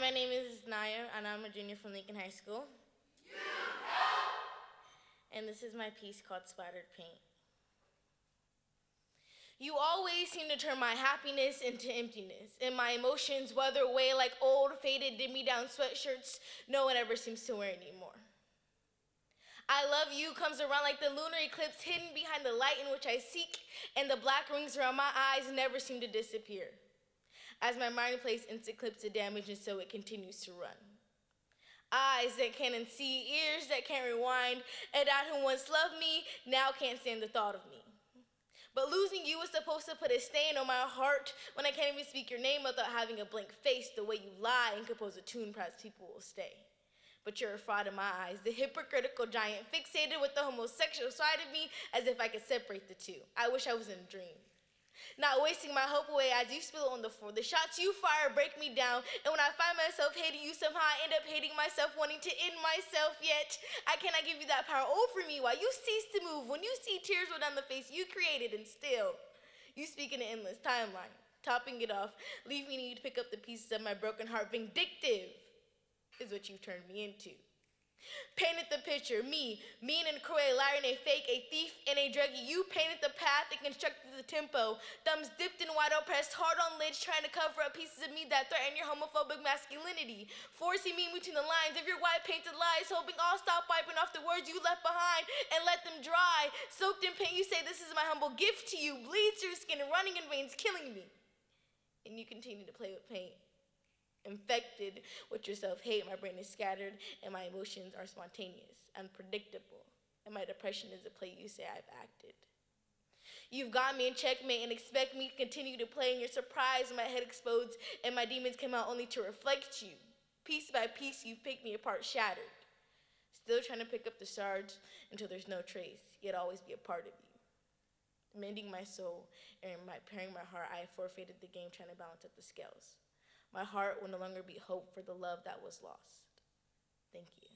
my name is Naya, and I'm a junior from Lincoln High School. And this is my piece called Splattered Paint. You always seem to turn my happiness into emptiness, and my emotions weather away like old, faded, dim me down sweatshirts no one ever seems to wear anymore. I love you comes around like the lunar eclipse hidden behind the light in which I seek, and the black rings around my eyes never seem to disappear. As my mind plays instant clips of damage, and so it continues to run. Eyes that can't unsee, ears that can't rewind, and dad who once loved me now can't stand the thought of me. But losing you is supposed to put a stain on my heart when I can't even speak your name without having a blank face. The way you lie and compose a tune, perhaps people will stay. But you're a fraud in my eyes, the hypocritical giant fixated with the homosexual side of me as if I could separate the two. I wish I was in a dream. Not wasting my hope away as you spill on the floor. The shots you fire break me down, and when I find myself hating you, somehow I end up hating myself, wanting to end myself. Yet I cannot give you that power over me while you cease to move. When you see tears roll down the face you created, and still you speak in an endless timeline. Topping it off, leaving me to pick up the pieces of my broken heart. Vindictive is what you've turned me into. Painted the picture, me, mean and cruel, liar and a fake, a thief and a druggie. You painted the path and constructed the tempo. Thumbs dipped in wide pressed hard on lids, trying to cover up pieces of me that threaten your homophobic masculinity. Forcing me between the lines of your white painted lies, hoping I'll stop wiping off the words you left behind and let them dry. Soaked in paint, you say this is my humble gift to you. Bleeds through skin, and running in veins, killing me. And you continue to play with paint infected with your self hate. My brain is scattered, and my emotions are spontaneous, unpredictable. And my depression is a play you say I've acted. You've got me in checkmate and expect me to continue to play, and you're surprised my head explodes and my demons come out only to reflect you. Piece by piece, you've picked me apart, shattered. Still trying to pick up the shards until there's no trace, yet always be a part of you. Mending my soul and my, preparing my heart, I forfeited the game trying to balance out the scales. My heart will no longer be hope for the love that was lost. Thank you.